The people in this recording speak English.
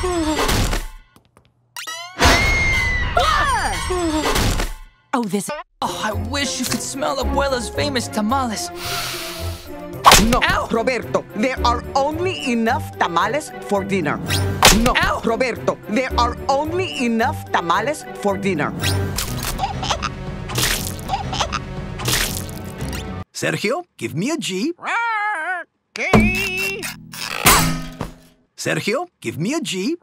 Oh, this. Oh, I wish you could smell Abuela's famous tamales. No, Ow. Roberto, there are only enough tamales for dinner. No, Ow. Roberto, there are only enough tamales for dinner. Sergio, give me a G. Rocky. Sergio, give me a G.